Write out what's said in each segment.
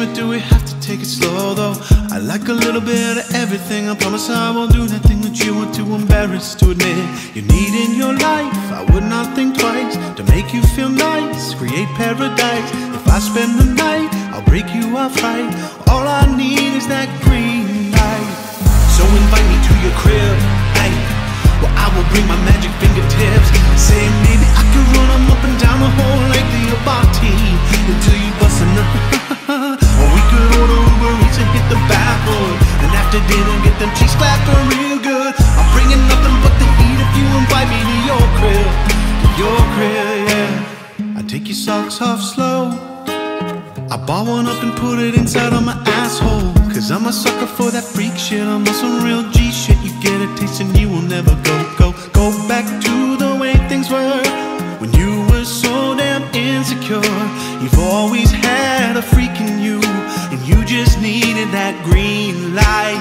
but do we have to take it slow though? I like a little bit of everything. I promise I won't do nothing that you are too embarrassed to admit. You need in your life. I would not think twice to make you feel nice. Create paradise. If I spend the night, I'll break you off right. All I need is that green light. So invite me to your crib. Hey, well I will bring my magic fingertips. Say maybe I can run 'em up and down the whole like the Abati until you bust we could order Uber Eats and hit the bathroom. And after dinner, get them cheeks clapping real good. I'm bringing nothing but the heat if you invite me to your crib. To your crib, yeah. I take your socks off slow. I ball one up and put it inside of my asshole. Cause I'm a sucker for that freak shit. I'm on some real G shit. You get a taste and you will never go, go, go back to the way things were. Light.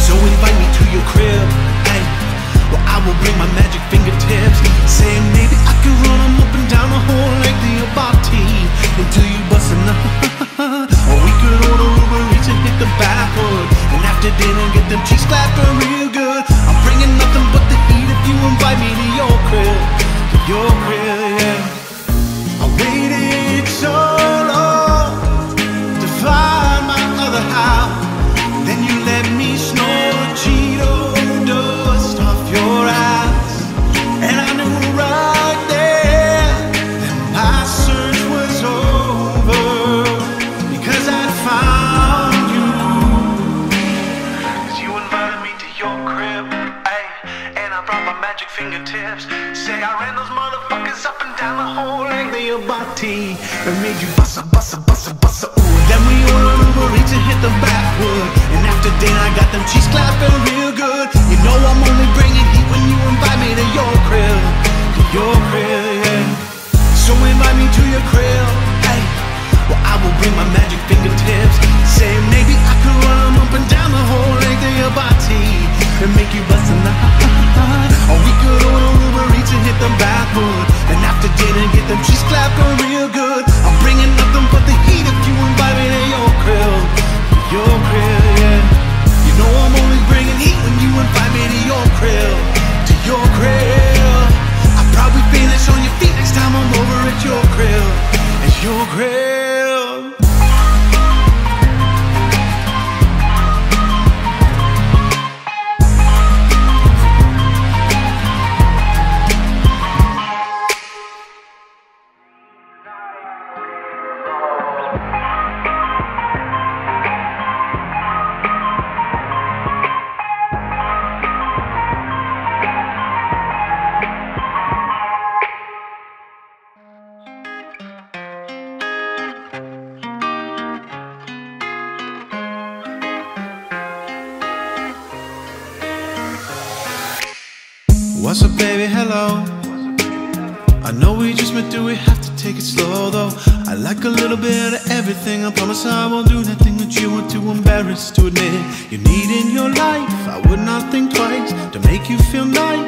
So invite me to your crib. Hey, well, I will bring my magic fingertips. Say maybe I can run 'em up and down the whole like the Abati until you bust nut. or we could order Uber Eats and hit the bathroom. And after dinner, get them cheeks clapping real good. I'm bringing nothing but the heat if you invite me to your crib. To your crib,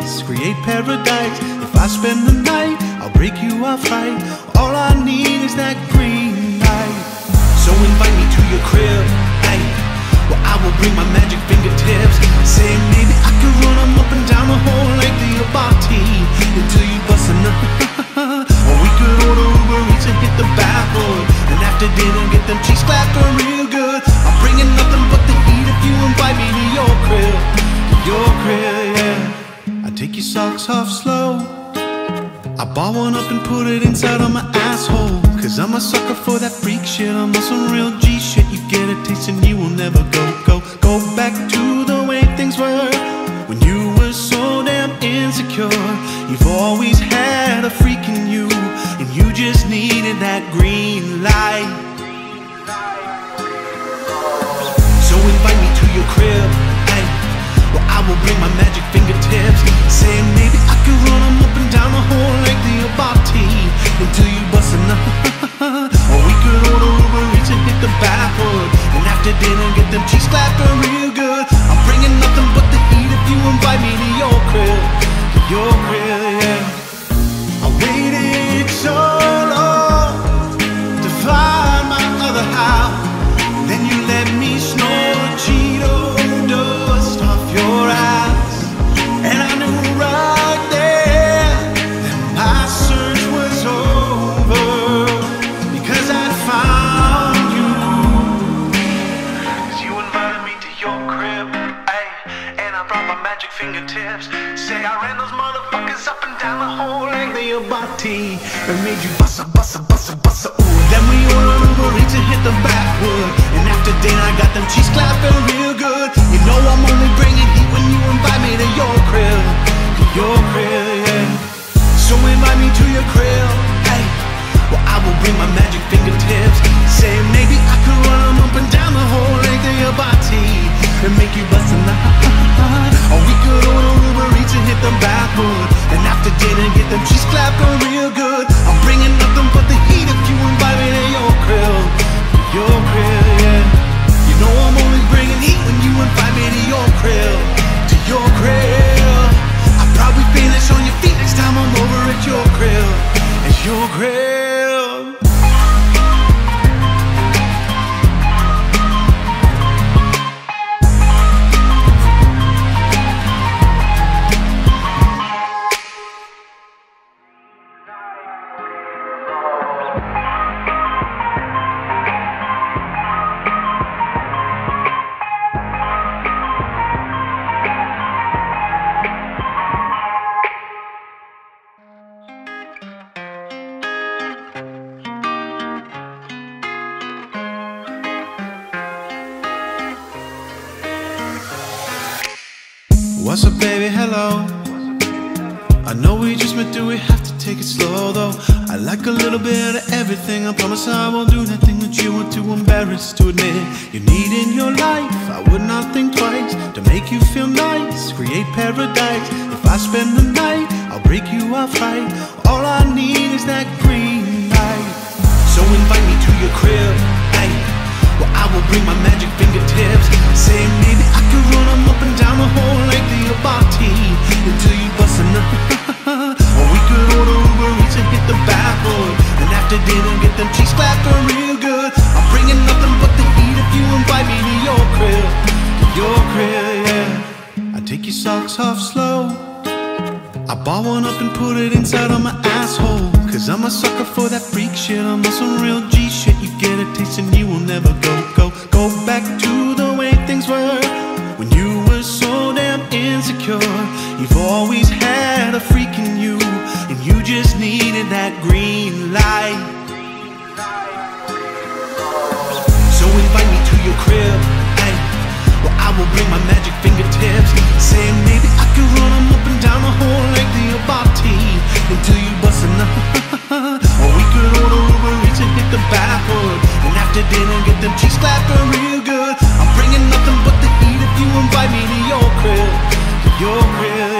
Create paradise. If I spend the night, I'll break you off right. All I need is that green light. So invite me to your crib. Hey, well, I will bring my magic fingertips. Say maybe I can run 'em up and down the whole like the Abati until you bust a nut. or we could order Uber Eats and hit the bathroom. And after dinner, get them cheeks clapping real good. I'm bringing nothing but the heat if you invite me to your crib. Your crib, yeah. Take your socks off slow. I ball one up and put it inside of my asshole. Cause I'm a sucker for that freak shit. I'm on some real G shit. You get a taste and you will never go, go, go back to the way things were. When you were so damn insecure. You've always had a freak in you. And you just needed that green light. Fingertips. Say maybe I can run 'em up and down the whole like the Abati until you bust nut. or we could order Uber Eats and hit the bathroom. And after dinner, get them cheeks clapping real good. I'm bringing nothing but the heat if you invite me to your crib. Your crib, yeah. Body and made you bust a bust a bust a bust a ooh. Then we Uber Eats and hit the backwood. And after dinner I got them cheese clapping take your socks off slow. I ball one up and put it inside of my asshole. Cause I'm a sucker for that freak shit. I'm on some real G shit. You get a taste and you will never go, go, go back to the way things were. When you were so damn insecure. You've always had a freak in you. And you just needed that green light. So invite me to your crib. Ay. Well, I will bring my magic fingertips. Saying maybe I could run 'em up and down the whole length of your body until you bust nut. or we could order Uber Eats and hit the backwood. And after dinner, get them cheese clapping real good. I'm bringing nothing but the heat if you invite me to your crib. To your crib,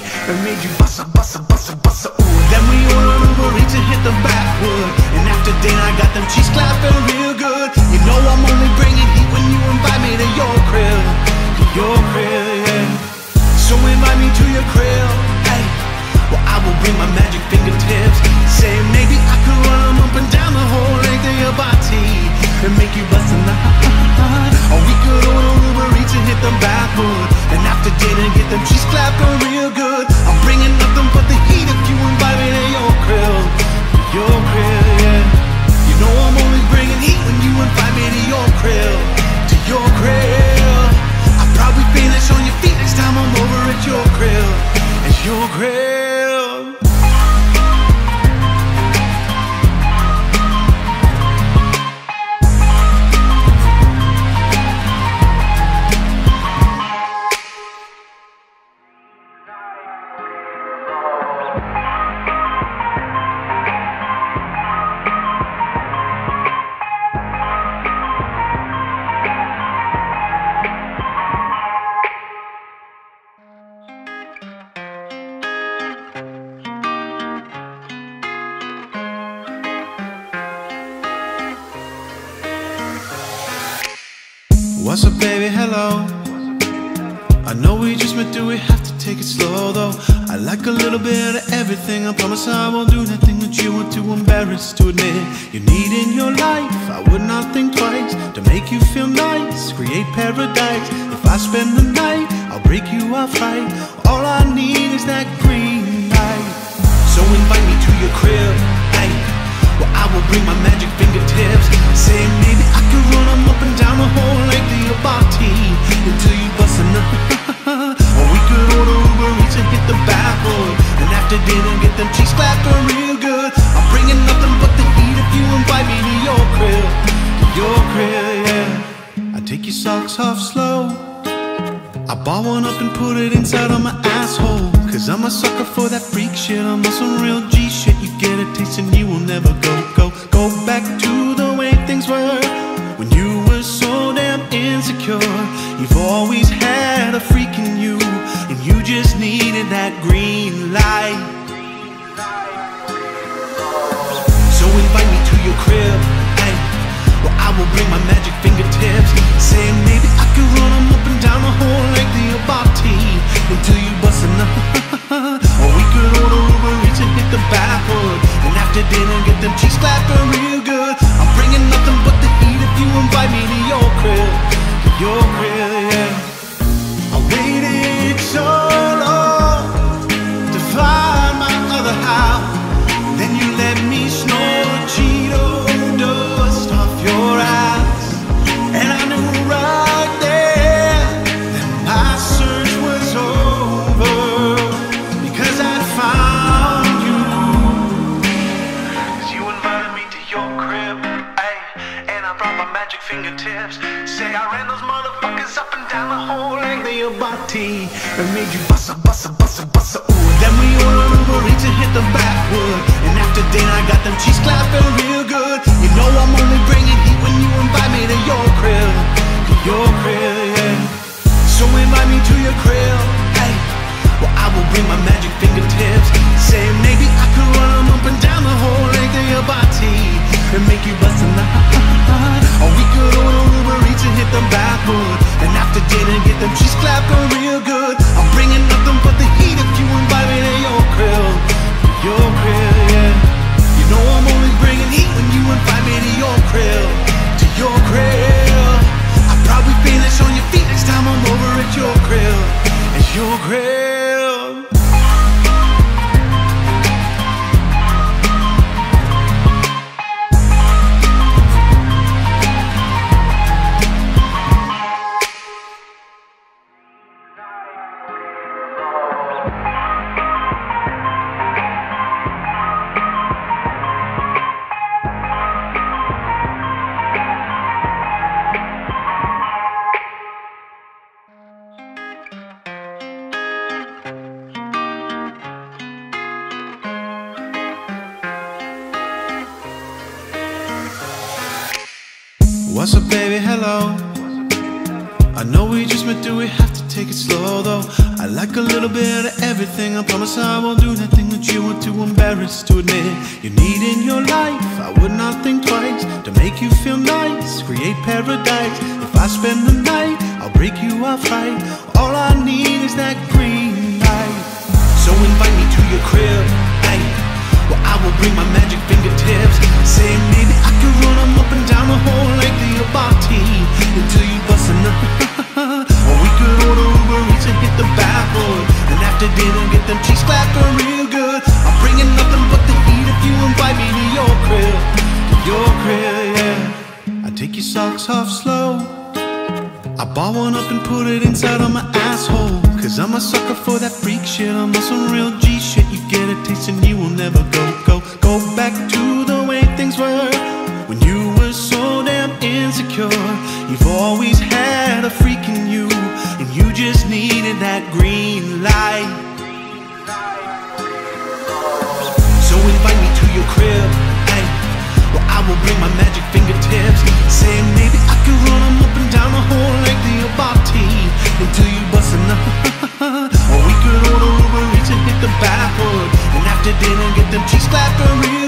and made you bust a bust a bust a bust a ooh. Then we ordered Uber Eats and hit the backwood, and after dinner I got them cheese clapping real good. You know I'm only bringing heat when you invite me to your crib, to your crib, yeah. So invite me to your crib, hey. Well, I will bring my magic fingertips. Say maybe I could run up and down the whole length of your body and make you bust a nut. Or we could order Uber Eats and hit the backwood. And after dinner, get them cheese clapping good. your crib. Hey, well, I will bring my magic fingertips. Saying maybe I could run them up and down the whole like the your body until you bust enough. or we could order Uber Eats and hit the bathroom. And after dinner, get them cheeks clapping real good. I'm bringing nothing but the heat if you invite me to your crib. Your crib. She's clapping real good. You know I'm only bringing heat when you invite me to your crib. To your crib, yeah So invite me to your crib, hey. Well, I will bring my magic fingertips. Say maybe I could run up and down the whole length of your body And make you bust a nut Or we could order Uber Eats and hit them backward And after dinner get them, she's clapping real good. your grace. I won't do nothing that you were too embarrassed to admit. You need in your life, I would not think twice to make you feel nice, create paradise. If I spend the night, I'll break you off right. one up and put it inside of my asshole. Cause I'm a sucker for that freak shit. I'm on some real G shit. You get a taste and you will never go, go, go back to dinner, get them cheeks clapped for real.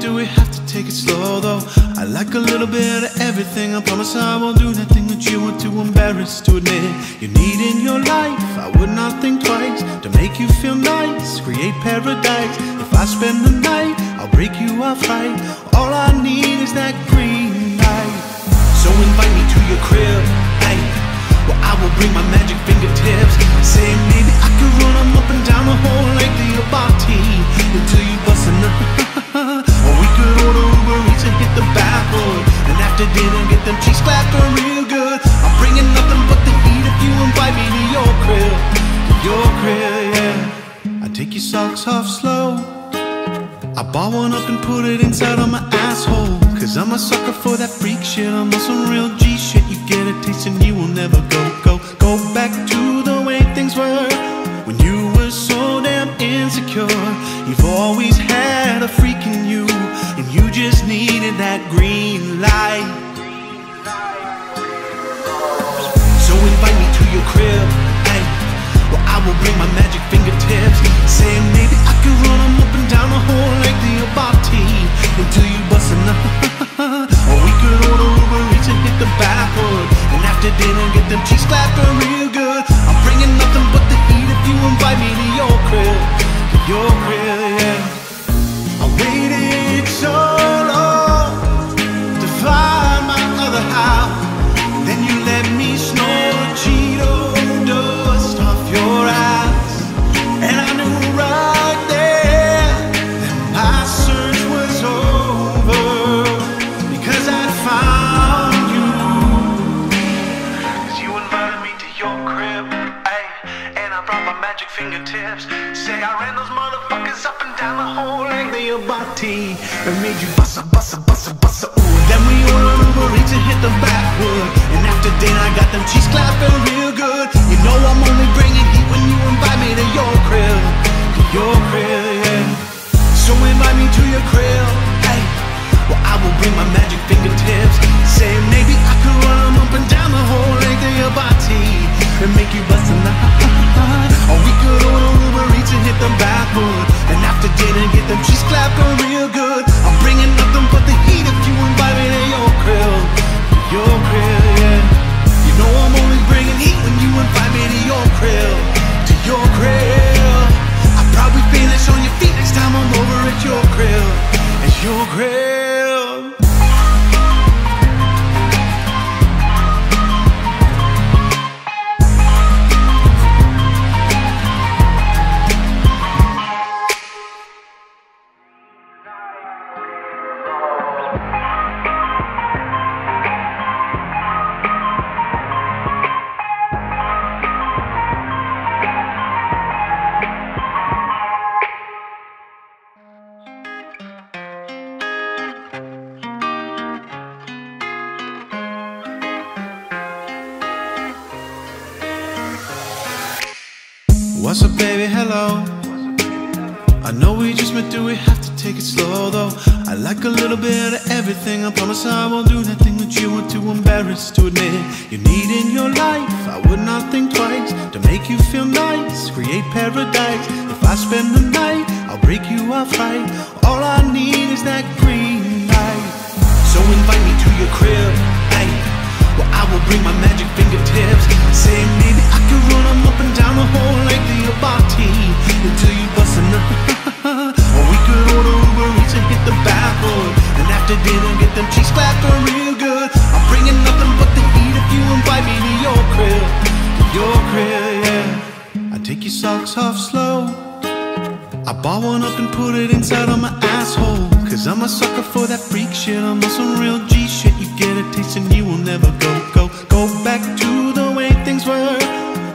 Do we have to take it slow though? I like a little bit of everything. I promise I won't do nothing that you are too embarrassed to admit. You need in your life. I would not think twice to make you feel nice. Create paradise. If I spend the night, I'll break you off right. All I need is that green light. So invite me to your crib. Hey. Well, I will bring my magic fingertips. Say maybe I could run 'em up and down the whole length of your body until you bust a. or we could order Uber Eats and hit the backwood. And after dinner, get them cheeks clapping real good. I'm bringing nothing but the heat if you invite me to your crib, to your crib. Yeah, I take your socks off slow. I ball one up and put it inside of my asshole. Cause I'm a sucker for that freak shit. I'm on some real G shit. You get a taste and you will never go, go, go back to the way things were. When you were so insecure. You've always had a freak in you. And you just needed that green light. So invite me to your crib. Hey, well, I will bring my magic fingertips. Saying maybe I could run 'em up and down the whole length of your body until you bust nut. or we could order Uber Eats and hit the backwood. And after dinner, get them cheeks clapping real good. I'm bringing nothing but the heat you invite me to your crib, your crib, yeah. Your and made you bust a bust a bust a bust a ooh. Then we Uber Eats and hit the backwood, and after dinner I got them cheese clapping real good. You know I'm only bringing heat when you invite me to your crib, to your crib, yeah. So invite me to your crib, hey. Well, I will bring my magic fingertips. Say maybe I could run up and down the whole length of your body and make you bust a nut. Or we could order Uber Eats and hit the backwood. And after dinner, get them cheese clapping real good. I'm bringing nothing but the heat if you invite me to your to your crib, yeah. You know I'm only bringing heat when you invite me to your crib, to your crib. I'll probably finish on your feet next time I'm over at your crib, at your crib. bought one up and put it inside of my asshole. Cause I'm a sucker for that freak shit. I'm on some real G shit. You get a taste and you will never go, go, go back to the way things were.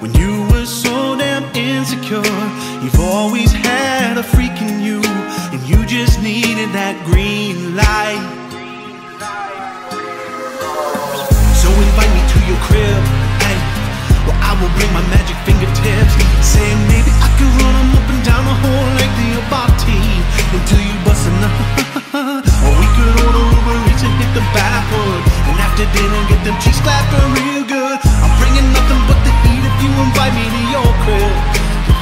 When you were so damn insecure, you've always had a freak in you. And you just needed that green light. So invite me to your crib, hey. Well, I will bring my magic fingertips. Saying maybe I could run a down a hole like the Abati until you bust enough. or we could order Uber Eats and hit the bathwood, and after dinner get them cheeks clapping real good. I'm bringing nothing but the heat if you invite me to your crib,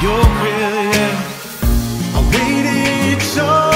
your crib. Yeah. I waited so.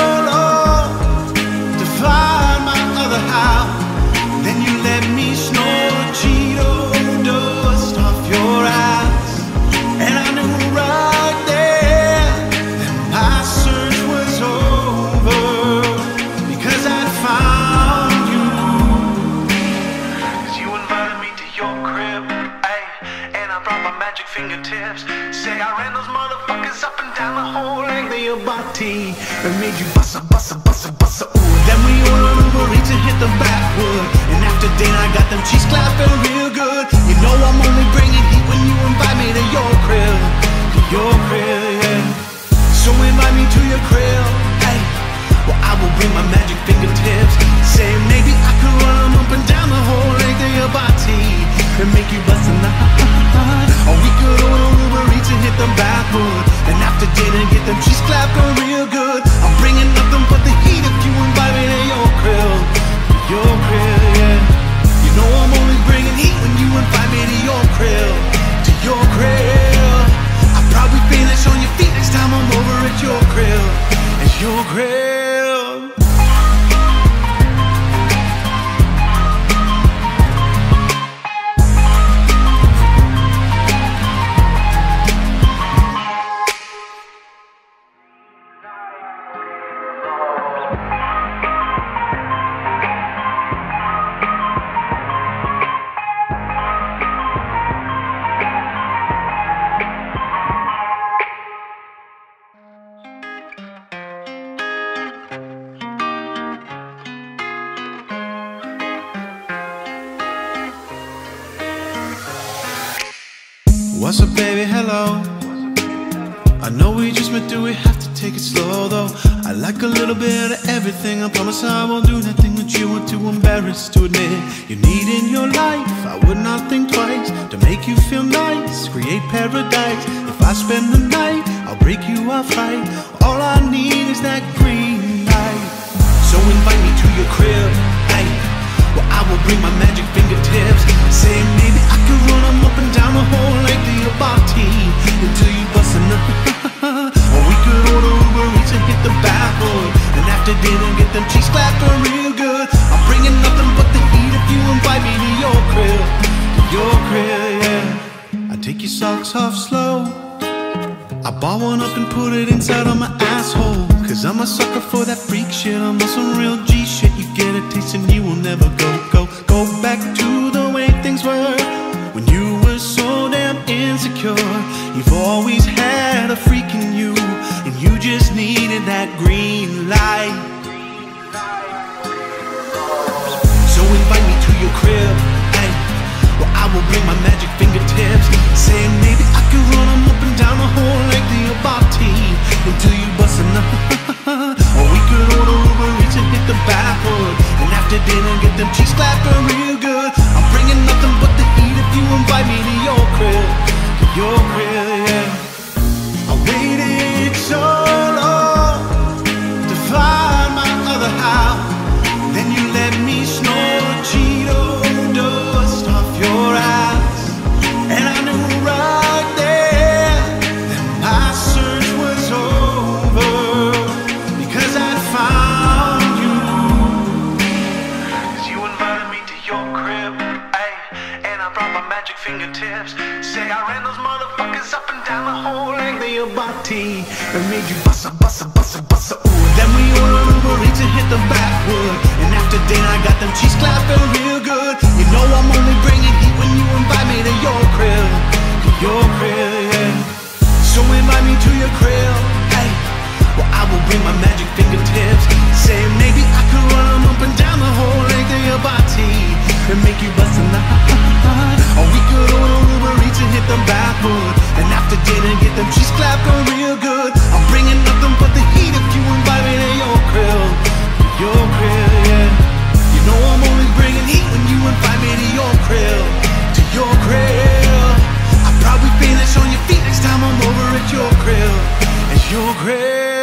didn't get them cheeks clapping real always had a freak in you, and you just needed that green light. So invite me to your crib, hey, Well, I will bring my magic fingertips, saying maybe I can run them up and down the hall like the your body until you bust enough. or we could order Uber Eats and hit the bathroom, and after dinner get them cheeks clapping real good. I'm bringing nothing but the heat if you invite me to your crib. You're brilliant. of your body That made you bust a, bust a, bust a, bust a, ooh. Then we ordered Uber Eats and hit the backwood. And after dinner I got them cheeks clapping real good. You know I'm only bringing heat when you invite me to your crib To your crib, yeah. So invite me to your crib, hey. Well I will bring my magic fingertips. Say maybe I could run up and down the whole length of your body and make you bust a lot. Or we could order Uber Eats and hit them backwood. And after dinner, get them cheese clap going real good. I'm bringing nothing but the heat if you invite me to your grill. Your grill, yeah. You know I'm only bringing heat when you invite me to your grill. To your grill. I'll probably finish on your feet next time I'm over at your grill. At your grill.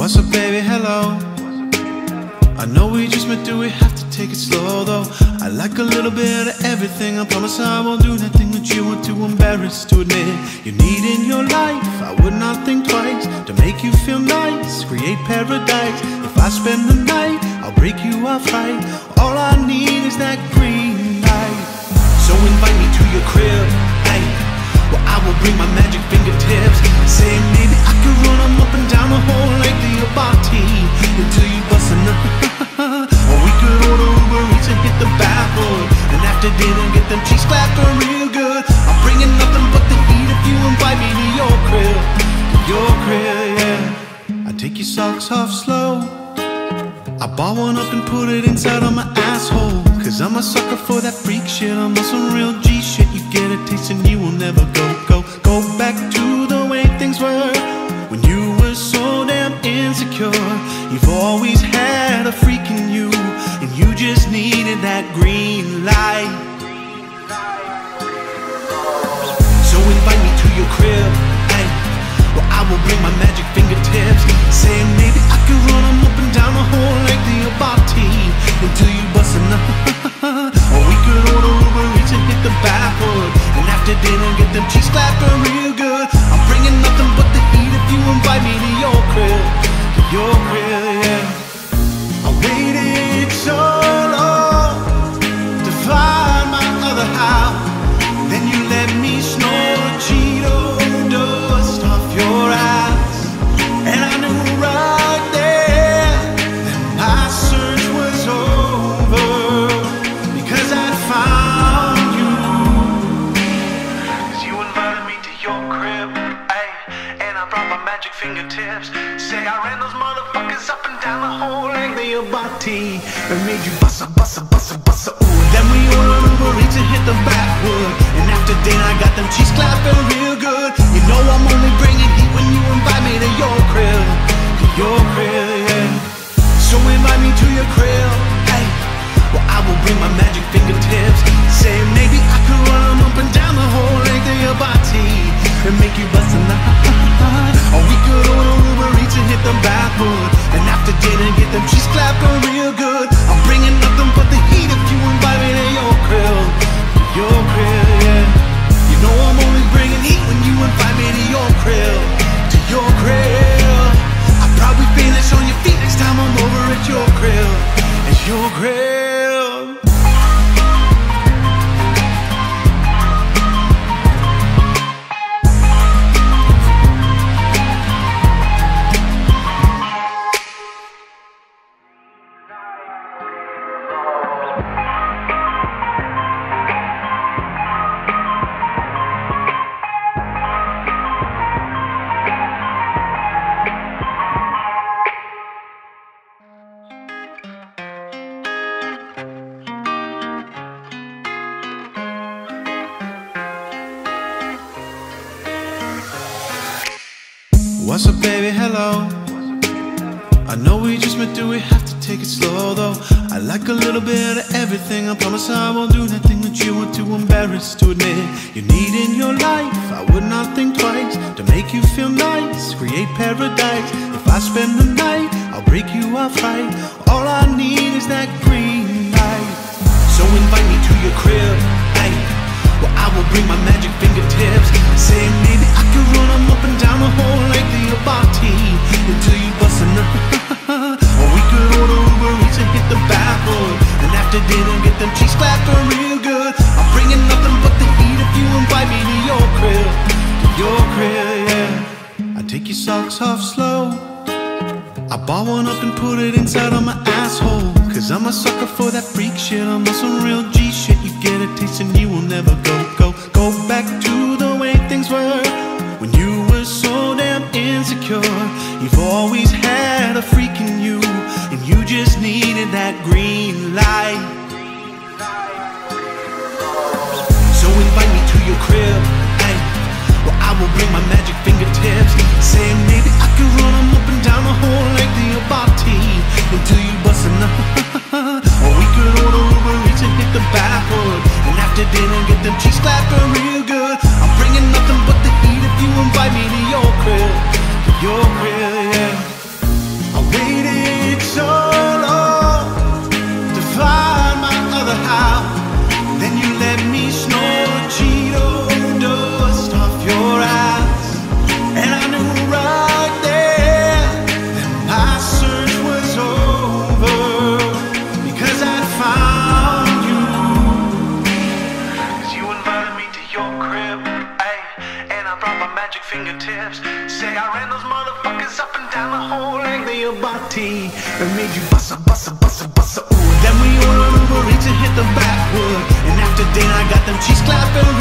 What's up, baby? Hello. I know we just met, do we have to take it slow though? I like a little bit of everything. I promise I won't do nothing that you want too embarrassed to admit. You need in your life, I would not think twice to make you feel nice, create paradise. If I spend the night, I'll break you off right. All I need is that green light. So invite me to your crib. I will bring my magic fingertips. Say maybe I could run 'em up and down the length of your body until you bust nut. or we could order Uber Eats and hit the bathroom. And after dinner, get them cheeks clapping real good. I'm bringing nothing but the heat if you invite me to your crib. Your crib, yeah. I take your socks off slow. I ball one up and put it inside of my asshole. Cause I'm a sucker for that freak shit. I'm on some real G shit. You get a taste and you will never go, go, go back to the way things were. When you were so damn insecure. You've always had a freak in you. And you just needed that green light. So invite me to your crib. Well, I will bring my magic fingertips. Saying maybe I could run 'em up and down the whole length of your body until you bust a Eats and after dinner, get them cheeks clapping real good. I'm bringing nothing but the heat if you invite me to your crib. Your crib, your body and made you bust a, bust a, bust a, bust a, ooh. Then we ordered Uber Eats and hit the backwood, and after dinner I got them cheeks clapping real good. You know I'm only bringing heat when you invite me to your crib, to your crib, yeah. So invite me to your crib, hey. Well, I will bring my magic fingertips. Say maybe I could run up and down the whole length of your body and make you bust a nut. Or we could order Uber Eats and hit the bathroom. Cheeks clapping real All I need is that green light. So invite me to your crib. Hey. Well, I will bring my magic fingertips. Say maybe I could run 'em up and down the whole length of your until you bust a nut. or we could order Uber Eats and hit the bathroom. And after dinner, get them cheeks clapping real good. I'm bringing nothing but the heat if you invite me to your crib. To your crib, yeah. I take your socks off slow. I bought one up and put it inside of my asshole. Cause I'm a sucker for that freak shit. I'm on some real G shit. You get a taste and you will never go, go, go back to the way things were. When you were so damn insecure. You've always had a freak in you. And you just needed that green light. So invite me to your crib. Well, I will bring my magic fingertips. Saying maybe I could run 'em up and down the whole until you bust nut. or we could order Uber Eats and hit the bathroom. And after dinner, get them cheeks clapping real good. I'm bringing nothing but the heat if you invite me to your crib. Your crib, clapping.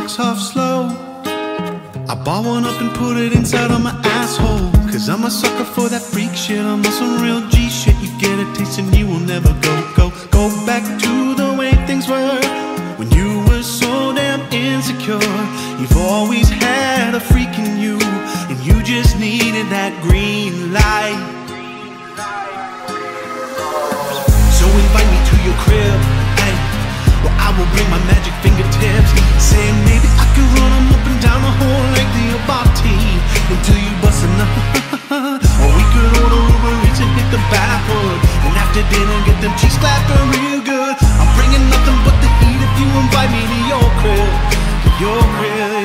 box half slow. I bought one up and put it inside of my asshole. Cause I'm a sucker for that freak shit. I'm on some real G shit. You get a taste and you will never go, go, go back to the way things were. When you were so damn insecure, you've always had a freak in you. And you just needed that green light. So invite me to your crib, hey, Well, I will bring my magic fingertips. Saying maybe I can run them up and down the whole length of your body Until you bust enough Or we could order Uber Eats and hit the bathroom And after dinner get them cheeks clapping real good. I'm bringing nothing but the heat if you invite me to your crib. Your crib.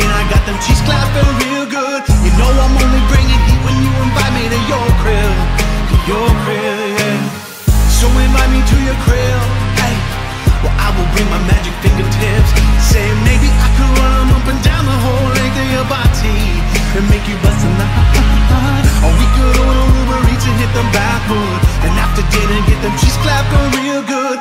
then I got them cheeks clapping real good. You know I'm only bringing heat when you invite me to your crib. To your crib, yeah So invite me to your crib, hey. Well, I will bring my magic fingertips. Say maybe I could run them up and down the whole length of your body And make you bust a nut Or we could order Uber Eats and hit them backward And after dinner get them cheeks clapping real good.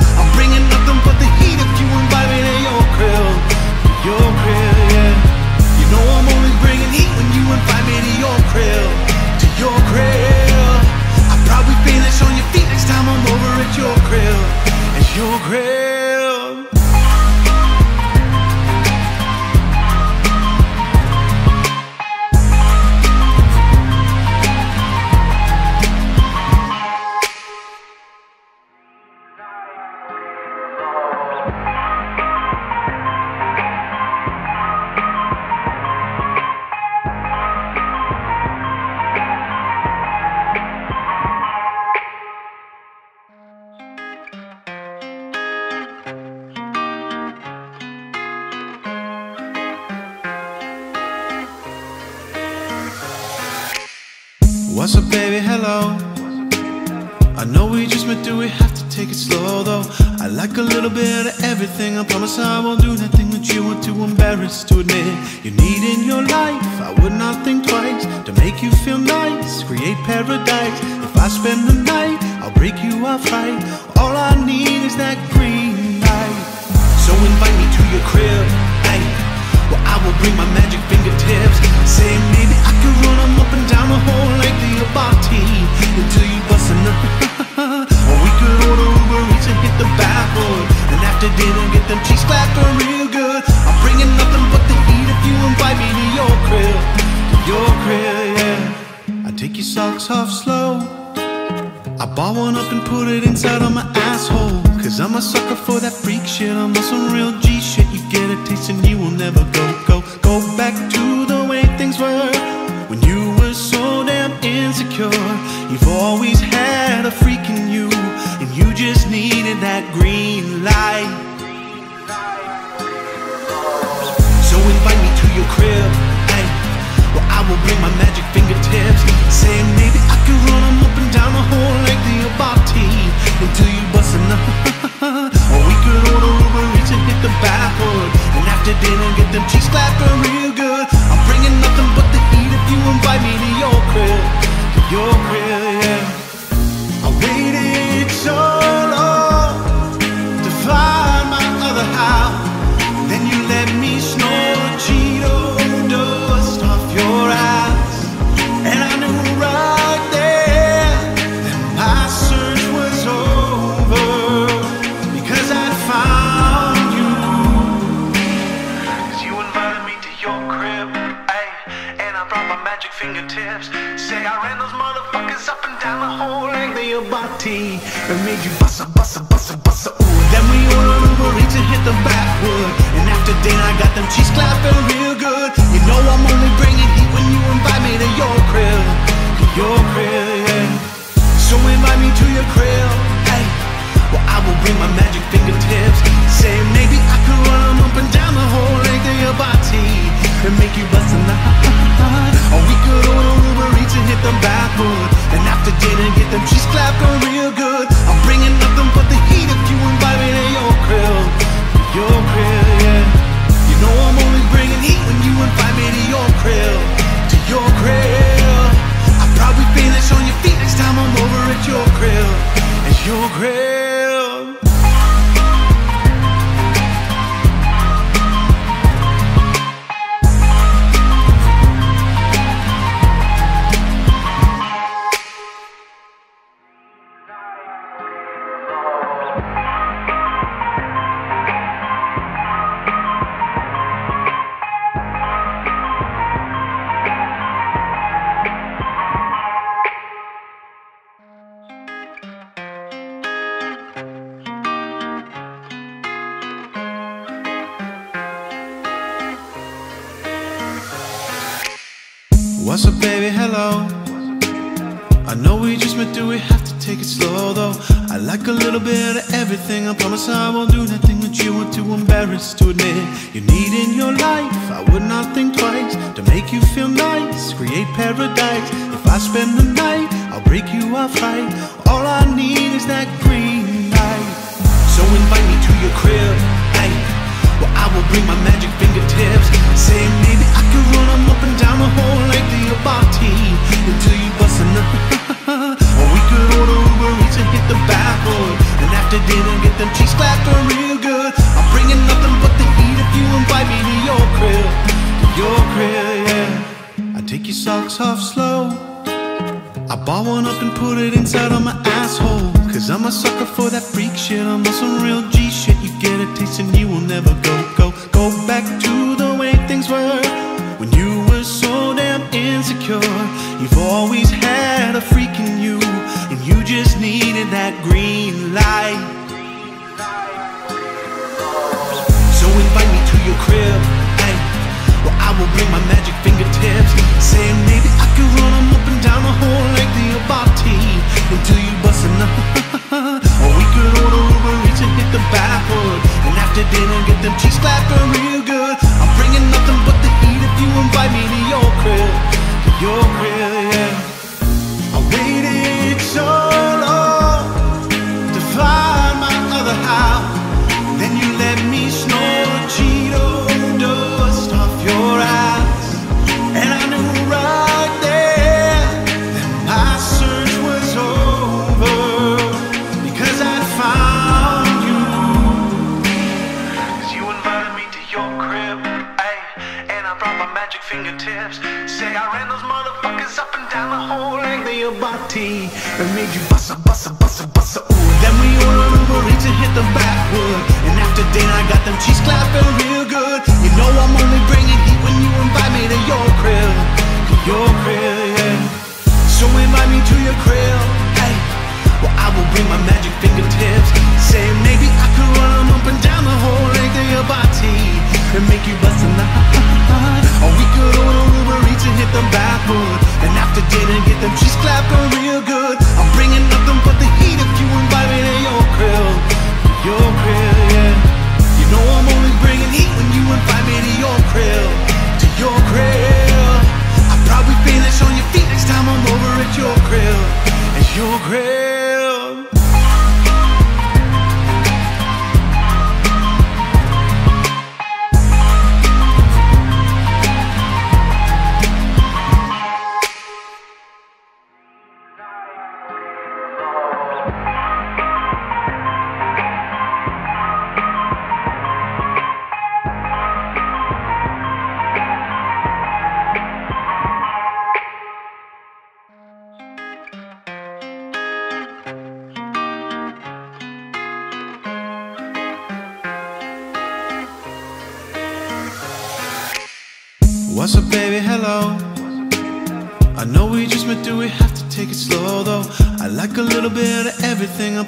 I won't do nothing that you were too embarrassed to admit. You need in your life, I would not think twice to make you feel nice, create paradise. If I spend the night, I'll break you off fight.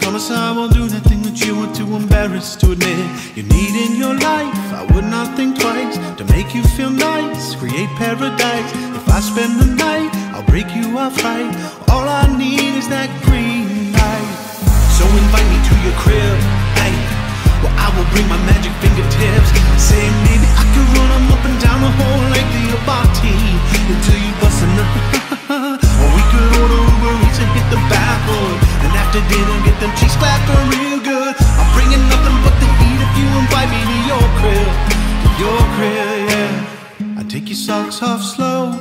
Promise I won't do nothing that you are too embarrassed to admit. You need in your life. I would not think twice to make you feel nice. Create paradise. If I spend the night, I'll break you off right. All I need is that green light. So invite me to your crib. Hey. Well, I will bring my magic fingertips. Say maybe I could run 'em up and down the whole length of your until you bust nut. or we could order Eats and hit the backwood. And after dinner, get them cheese clapping real good. I'm bringing nothing but the heat if you invite me to your crib, your crib, yeah. I take your socks off slow.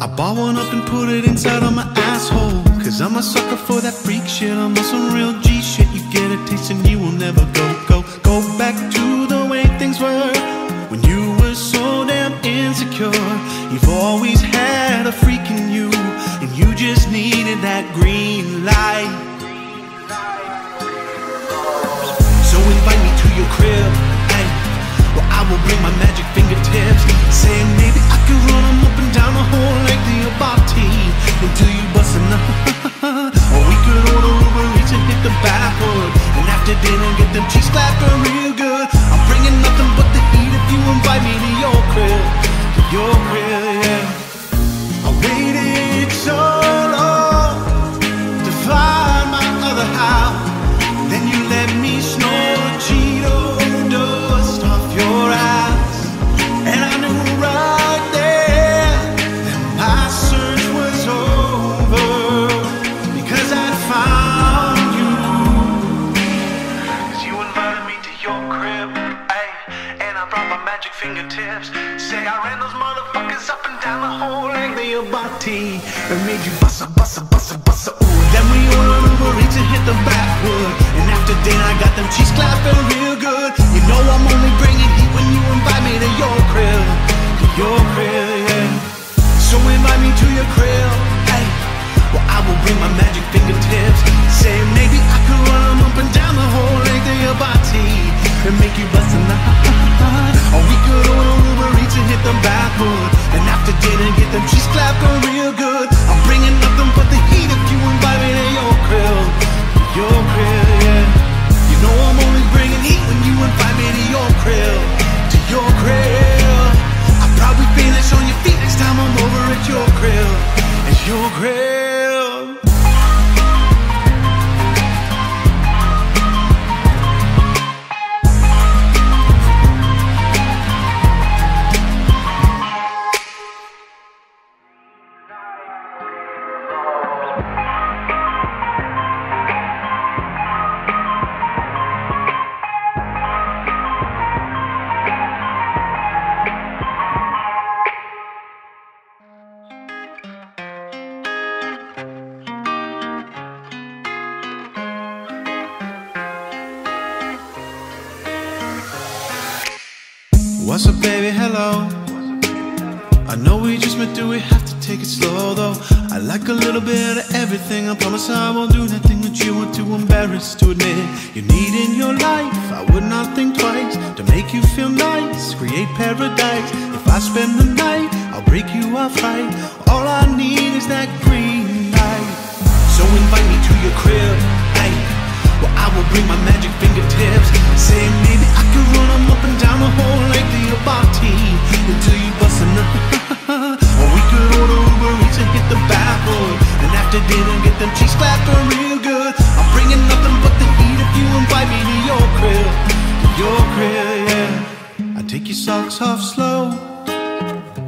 I ball one up and put it inside of my asshole. Cause I'm a sucker for that freak shit. I'm on some real G shit. You get a taste and you will never go, go, go back to that green light. So invite me to your crib. Hey. Well, I will bring my magic fingertips. Saying maybe I could run 'em up and down the whole length of your body until you bust nut. or we could order Uber Eats and hit the backwood. And after dinner, get them cheese clapping real good. I'm bringing nothing but the heat if you invite me to your crib, your crib, yeah. I waited so your and made you tough slow.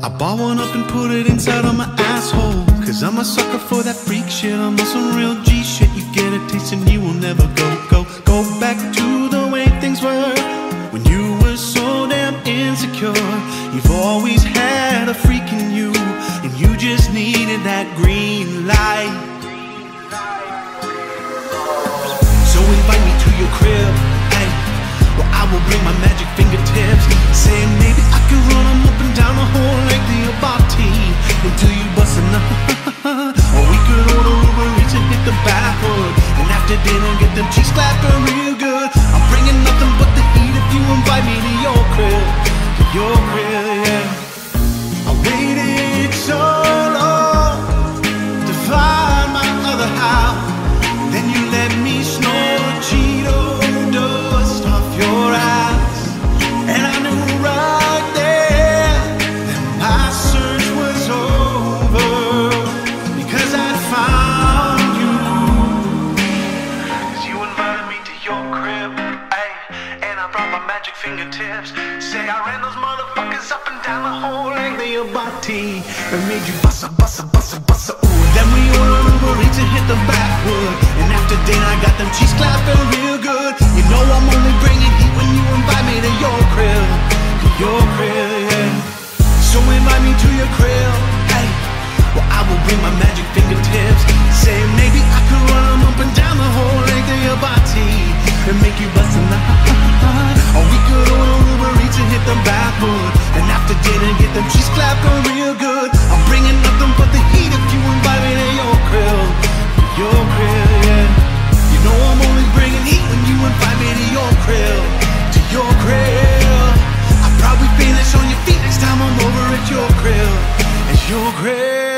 I bought one up and put it inside of my asshole. Cause I'm a sucker for that freak shit. I'm on some real G shit. You get a taste and you will never go. them cheeks clapping real good. I'm bringing nothing but the heat if you invite me to your crib, to your crib. made you bust a, bust a, bust a, bust a, ooh. Then we all remember and hit the backwood. And after dinner I got them cheeks clapping real good. You know I'm only bringing heat when you invite me to your crib. To your crib. So invite me to your crib, hey Well I will bring my magic the gin and get them cheeks clapping real good. I'm bringing nothing but the heat if you invite me to your grill, your grill, yeah. You know I'm only bringing heat when you invite me to your grill, to your grill. I'll probably finish on your feet next time I'm over at your grill, at your grill.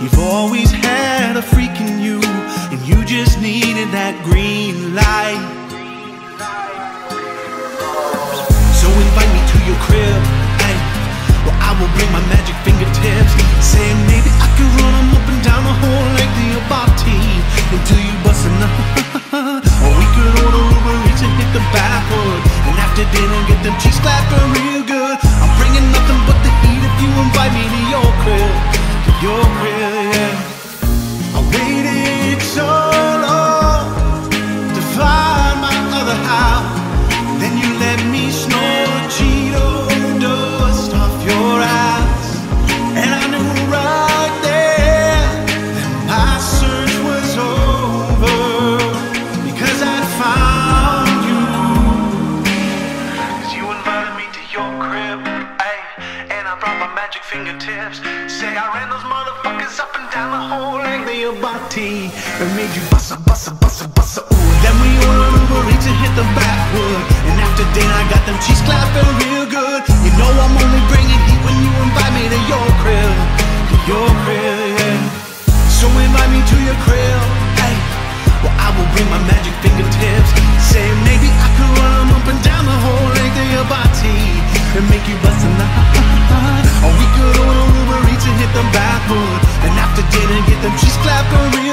You've always had a freak in you, and you just needed that green light. So invite me to your crib, hey, Well, I will bring my magic fingertips. Saying maybe I can run them up and down the whole length of your body until you bust enough. or we could order Uber Eats and hit the backwood, and after dinner get them cheeks clapped real good. I'm bringing nothing but the heat if you invite me to your crib your crib. She's clapping real good. You know I'm only bringing heat when you invite me to your crib, to your crib. Yeah. So invite me to your crib, hey. Well, I will bring my magic fingertips. Say maybe I could run up and down the whole length of your body and make you bust a nut. Or we could order Uber Eats and hit them backward, and after dinner get them. cheese clapping real.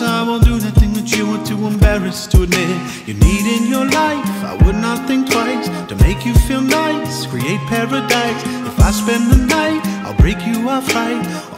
I won't do nothing that you were too embarrassed to admit. You need in your life, I would not think twice to make you feel nice, create paradise. If I spend the night, I'll break you off right.